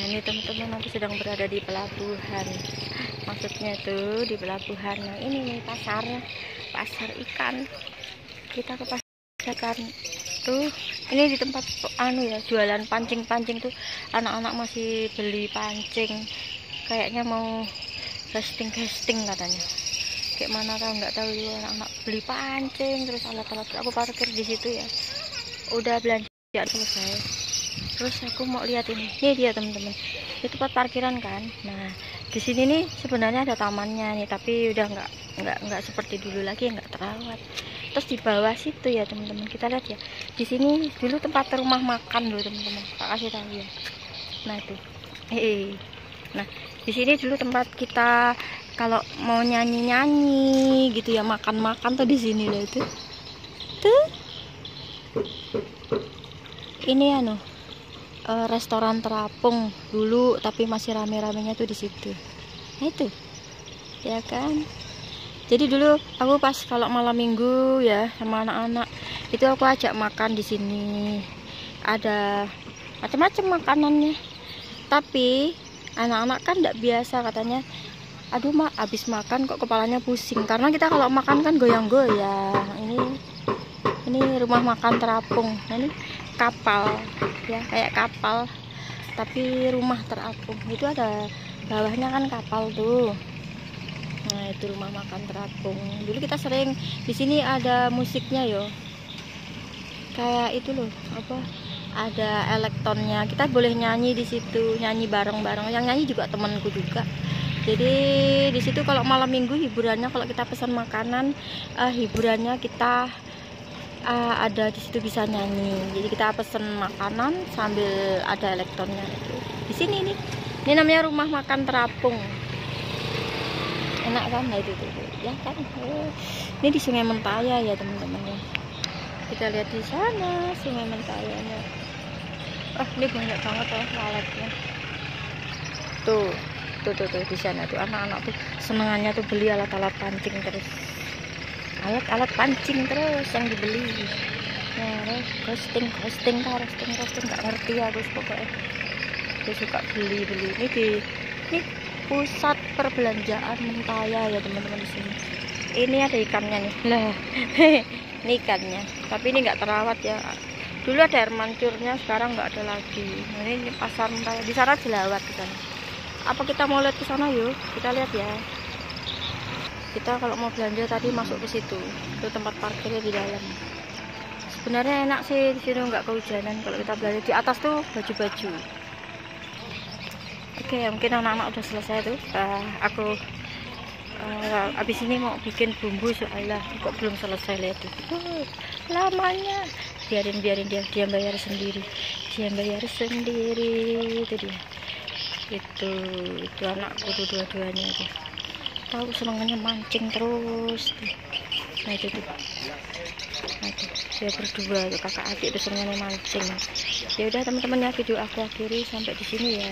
Nah ini teman-teman aku sedang berada di pelabuhan. Maksudnya tuh di pelabuhan. Nah ini nih pasarnya Pasar ikan. Kita ke pasar ikan Tuh ini di tempat anu ya Jualan pancing-pancing tuh. Anak-anak masih beli pancing. Kayaknya mau casting-casting katanya. Kayak mana tau nggak tahu juga anak-anak beli pancing Terus alat-alat aku parkir di situ ya. Udah belanja selesai terus aku mau lihat ini. Ini dia teman-teman. Itu tempat parkiran kan? Nah di sini nih sebenarnya ada tamannya nih tapi udah nggak nggak nggak seperti dulu lagi nggak terawat. Terus di bawah situ ya teman-teman. Kita lihat ya. Di sini dulu tempat rumah makan loh teman-teman. Tak kasih tahu ya. Nah itu. Hehe. Nah di sini dulu tempat kita kalau mau nyanyi-nyanyi gitu ya makan-makan tuh di sini loh itu. Tuh. Ini anu uh, restoran terapung dulu tapi masih rame-ramenya tuh di situ. Nah itu. Ya kan? Jadi dulu aku pas kalau malam minggu ya sama anak-anak itu aku ajak makan di sini. Ada macam-macam makanannya. Tapi anak-anak kan tidak biasa katanya aduh mak habis makan kok kepalanya pusing. Karena kita kalau makan kan goyang-goyang. Ini ini rumah makan terapung. Ini kapal ya kayak kapal. Tapi rumah terapung itu ada bawahnya kan kapal tuh. Nah itu rumah makan terapung dulu kita sering di sini ada musiknya yo. Kayak itu loh apa ada elektronnya. Kita boleh nyanyi di situ nyanyi bareng-bareng. Yang nyanyi juga temanku juga. Jadi di situ kalau malam minggu hiburannya kalau kita pesan makanan uh, hiburannya kita uh, ada di situ bisa nyanyi. Jadi kita pesen makanan sambil ada elektronnya. Itu di sini nih. Ini namanya rumah makan terapung. Enak kan nah itu tuh. Ya kan? Oh. ini di sungai Mentaya ya teman-teman ya. Kita lihat di sana sungai Mentayanya. Ah ini banyak banget ya lalatnya tuh. Tuh tuh tuh di sana tuh. Anak-anak tuh senengannya tuh beli alat-alat pancing terus alat-alat pancing terus yang dibeli. Ya ghosting ghosting kah roasting roasting nggak ngerti aku pokoknya. Aku suka beli beli ini di ini pusat perbelanjaan Mentaya ya teman-teman di sini. Ini ada ikannya nih. Lah. Ini ikannya. Tapi ini nggak terawat ya. Dulu ada air mancurnya sekarang nggak ada lagi. Nah, ini pasar Mentaya. Di sana jelawat di sana. Apa kita mau lihat ke sana? Yuk kita lihat ya kita kalau mau belanja tadi masuk ke situ itu tempat parkirnya di dalam. Sebenarnya enak sih di sini nggak kehujanan kalau kita belanja. Di atas tuh baju-baju. Oke okay, mungkin anak-anak udah selesai tuh. Uh, aku uh, abis ini mau bikin bumbu soalnya kok belum selesai lihat tuh. Uh, lamanya. Biarin biarin dia dia bayar sendiri. Dia bayar sendiri itu dia. Itu itu anak kudu dua-duanya tuh tahu senangannya mancing terus. Nah itu tuh nah itu dia berdua kakak adik itu senangnya mancing. Ya udah teman-teman ya video aku akhiri. Sampai di sini ya